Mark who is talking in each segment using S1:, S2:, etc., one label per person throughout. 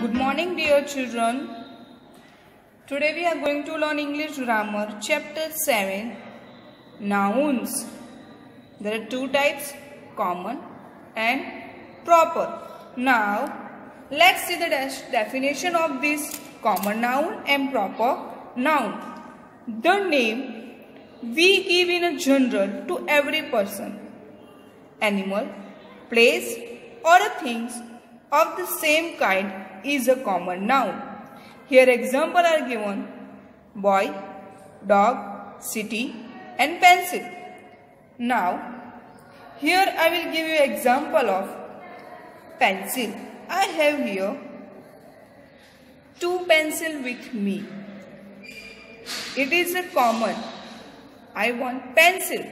S1: Good morning, dear children. Today we are going to learn English grammar, chapter 7 Nouns. There are two types common and proper. Now, let's see the definition of this common noun and proper noun. The name we give in a general to every person, animal, place, or things of the same kind is a common noun. Here example are given boy, dog, city and pencil. Now here I will give you example of pencil. I have here two pencil with me. It is a common. I want pencil.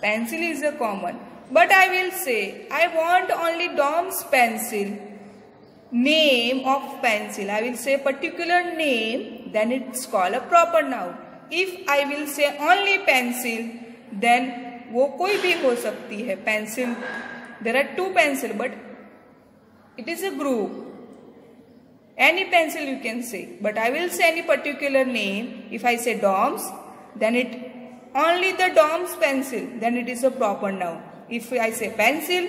S1: Pencil is a common. But I will say I want only Dom's pencil name of pencil. I will say particular name, then it's called a proper noun. If I will say only pencil, then वो कोई भी हो सकती है pencil. There are two pencil, but it is a group. Any pencil you can say, but I will say any particular name. If I say Dom's, then it only the Dom's pencil, then it is a proper noun. If I say pencil,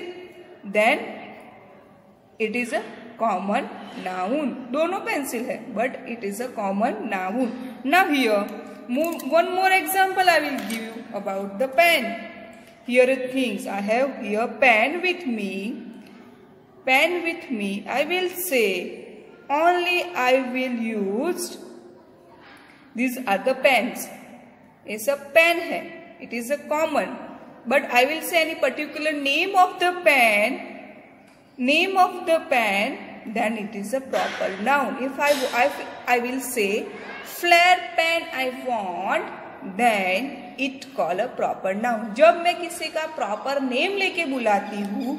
S1: then it is a common noun दोनों pencil है but it is a common noun now here one more example I will give you about the pen here things I have here pen with me pen with me I will say only I will use these are the pens. It's a pen है. It is a common. But I will say any particular name of the pen name of the pen then it is a proper noun. If i i, I will say flare pen i want then it call a proper noun. जब मैं किसी का proper name लेके बुलाती हूँ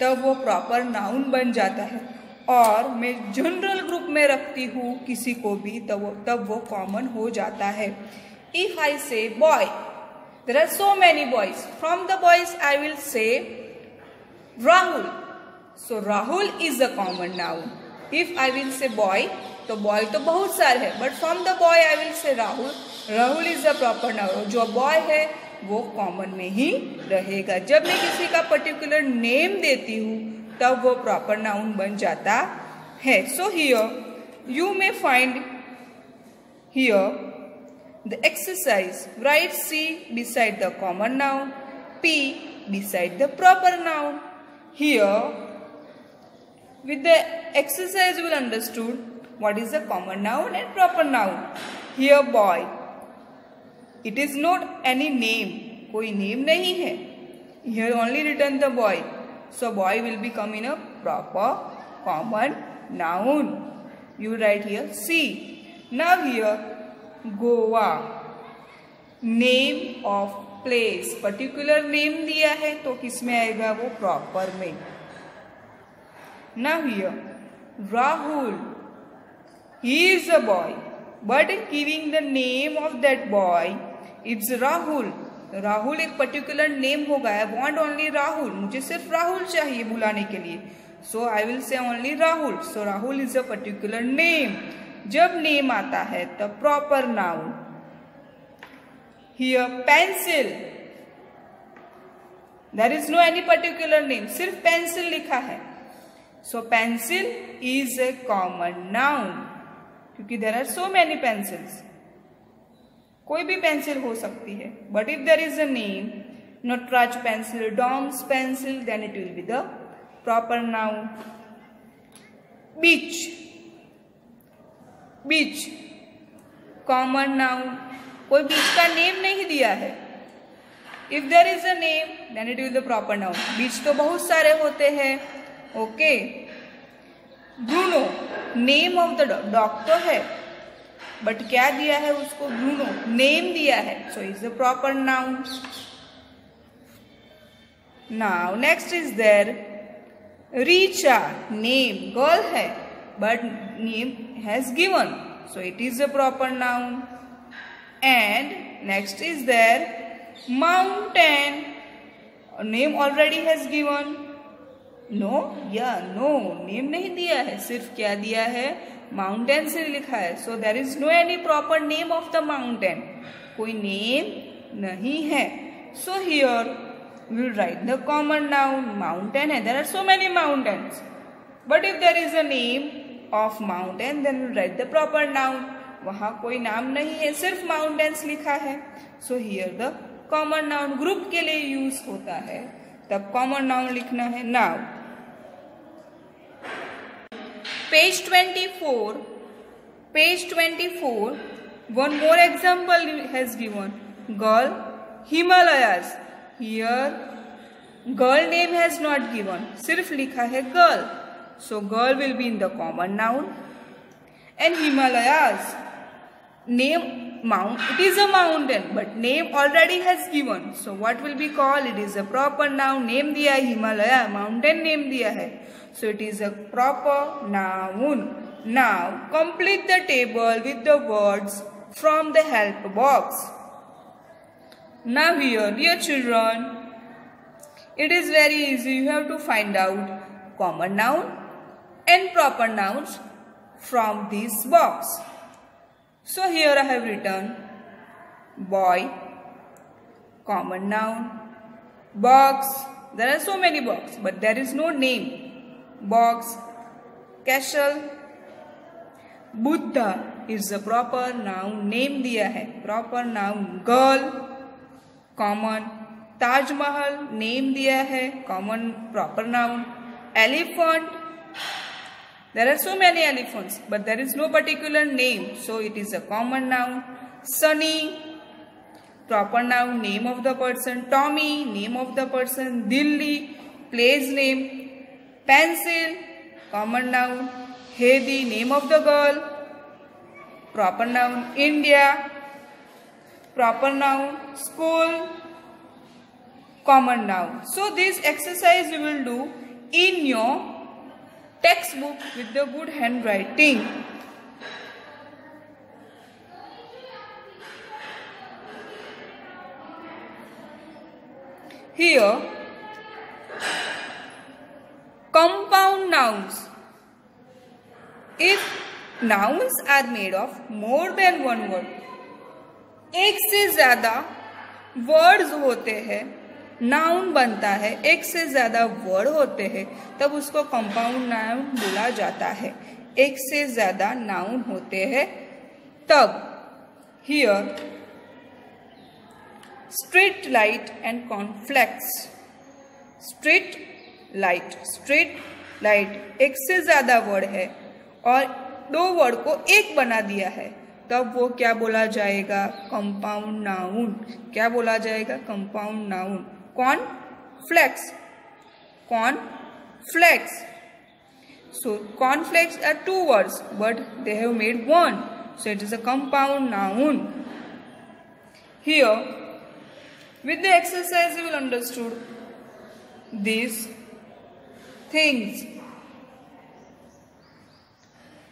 S1: तब वो proper noun बन जाता है। और मैं जनरल ग्रुप में रखती हूँ किसी को भी तब वो तब वो कॉमन हो जाता है। If I say boy there are so many boys from the boys I will say Rahul so Rahul is a common noun if I will say boy तो बॉय तो बहुत सारे है but from the boy I will say Rahul Rahul is a proper noun जो boy है, वो common में ही रहेगा। जब मैं किसी का पर्टिकुलर नेम देती हूँ, तब वो प्रॉपर नाउन बन जाता है। So here you may find here the exercise write C beside the common noun P beside the proper noun here With the exercise will understood what is a common noun and proper noun. Here boy. It is not any name. कोई name नहीं है. Here only written the boy. So boy will become in a proper common noun. You write here C. Now here Goa. Name of place. Particular name दिया है तो किसमें आएगा वो proper में. Now here, Rahul. He is a boy. But giving the name of that boy, it's Rahul. Rahul एक particular name होगा I want only Rahul मुझे सिर्फ़ राहुल चाहिए बुलाने के लिए so I will say only Rahul so Rahul is a particular name जब name आता है तब proper noun here pencil there is no any particular name सिर्फ़ पेंसिल लिखा है so pencil is a common noun क्योंकि there are so many pencils कोई भी पेंसिल हो सकती है but if there is a name Nataraj pencil Doms pencil then it will be the proper noun beach beach common noun कोई beach का name नहीं दिया है. If there is a name then it will the proper noun beach तो बहुत सारे होते हैं. Okay Bruno name of the doctor है बट क्या दिया है उसको ब्रूनो? नेम दिया है। So is the proper noun now next is there Richa name girl है but name has given so it is the proper noun and next is there mountain name already has given no या no name नहीं दिया है, सिर्फ़ क्या दिया है? Mountain से लिखा है। So there is no any proper name of the mountain कोई नेम नहीं है। So here will write the common noun mountain है। There are so many mountains but if there is a name of mountain then will write the proper noun वहाँ कोई नाम नहीं है, सिर्फ़ माउंटेन्स लिखा है। So here the common noun group के लिए यूज़ होता है। तब कॉमन नाउन लिखना है। Now page twenty four page twenty four one more example has given girl Himalayas here girl name has not given सिर्फ़ लिखा है girl so girl will be in the common noun and Himalayas name mount it is a mountain but name already has given so what will be call it is a proper noun name दिया है Himalaya mountain name दिया है So it is a proper noun. Now complete the table with the words from the help box. Now here dear children, it is very easy. You have to find out common noun and proper nouns from this box. So here I have written boy, common noun, box. There are so many boxes but there is no name box castle Buddha is a proper noun name दिया है proper noun girl common Taj Mahal name दिया है common proper noun elephant there are so many elephants but there is no particular name so it is a common noun Sunny proper now name of the person Tommy name of the person Delhi place name pencil, common noun, Hedi, name of the girl, proper noun, India, proper noun, school, common noun. So this exercise you will do in your textbook with the good handwriting. Here Compound nouns. If nouns are made of more than one word, एक से ज़्यादा words होते हैं noun बनता है एक से ज़्यादा वर्ड होते हैं तब उसको कंपाउंड नाउन बोला जाता है एक से ज़्यादा नाउन होते हैं तब here street light and cornflakes street light straight light एक से ज़्यादा वर्ड है और दो वर्ड को एक बना दिया है। तब वो क्या बोला जाएगा? कंपाउंड नाउन क्या बोला जाएगा? Compound noun corn flakes corn flakes so cornflakes are two words but they have made one so it is a compound noun here with the exercise, you will understood this things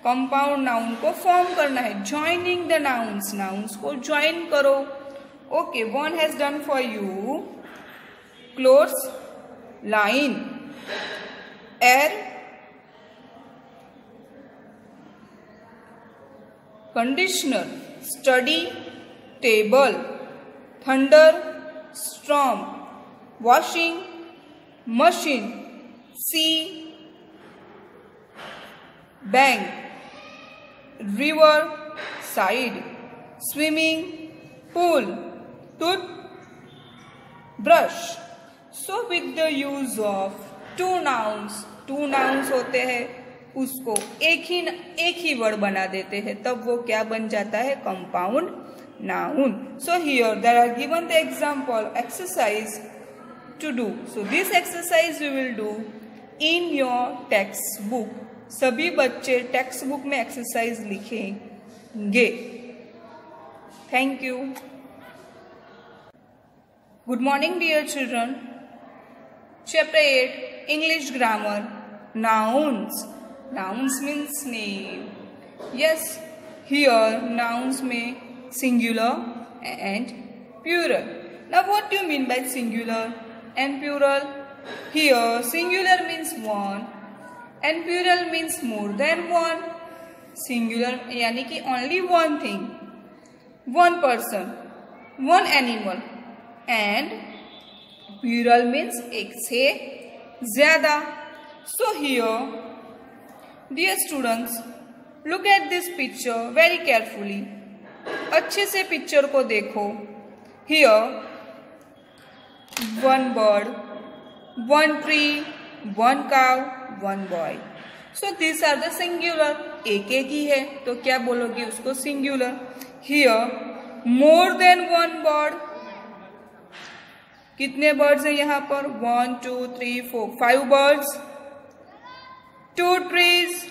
S1: compound noun को form करना है. Joining the nouns nouns को join करो. Okay one has done for you close line air conditioner study table thunder storm washing machine sea, bank, river, side, swimming, pool, tooth, brush. So with the use of two nouns, two nouns होते हैं उसको एक ही एक ही word बना देते हैं तब वो क्या बन जाता है compound noun so here there are given the example exercise to do. So this exercise we will do in your text book सभी बच्चे टेक्स्ट बुक में एक्सरसाइज लिखेंगे। Thank you good morning dear children chapter eight English grammar nouns nouns means name yes here nouns में singular and plural what do you mean by singular and plural? Here singular means one and plural means more than one. Singular यानी कि only one thing, one person, one animal and plural means एक से ज़्यादा. So here, dear students, look at this picture very carefully. अच्छे से picture को देखो. Here, one bird, one tree, one cow, one boy. So these are the singular. एक एक ही है तो क्या बोलोगे उसको singular. Here more than one bird. कितने बर्ड्स हैं यहाँ पर one two three four five birds two trees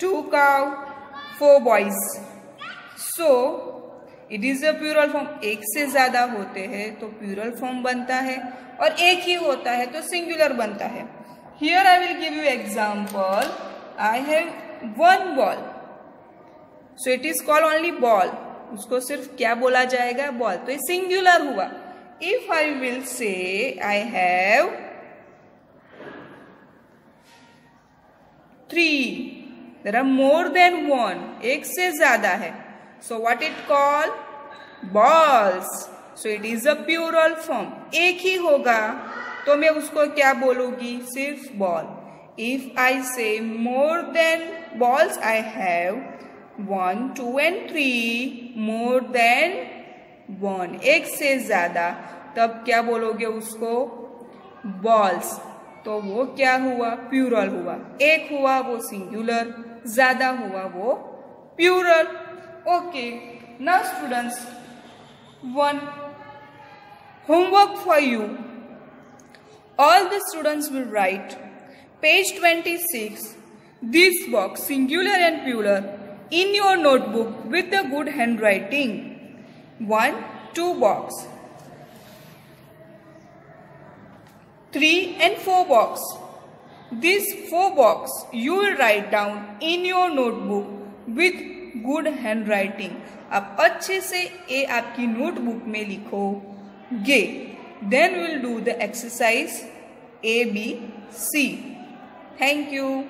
S1: two cow four boys so it is a plural form एक से ज़्यादा होते हैं तो प्यूरल फॉर्म बनता है और एक ही होता है तो सिंगुलर बनता है। Here I will give you example I have one ball so it is call only ball उसको सिर्फ़ क्या बोला जाएगा? बॉल तो ये सिंगुलर हुआ। If I will say I have three there are more than one एक से ज़्यादा है। So what it call Balls. So it is a plural form. एक ही होगा तो मैं उसको क्या बोलूँगी? सिर्फ़ ball if I say more than balls I have one two and three more than one एक से ज़्यादा, तब क्या बोलोगे उसको? बॉल्स तो वो क्या हुआ? प्यूरल हुआ. एक हुआ वो सिंगुलर ज़्यादा हुआ वो plural okay now students one homework for you. All the students will write page 26, this box singular and plural in your notebook with a good handwriting. One, two box. Three and four box. This four box you will write down in your notebook with good handwriting आप अच्छे से ए आपकी notebook में gay. Then we'll do the exercise A, B, C. Thank you.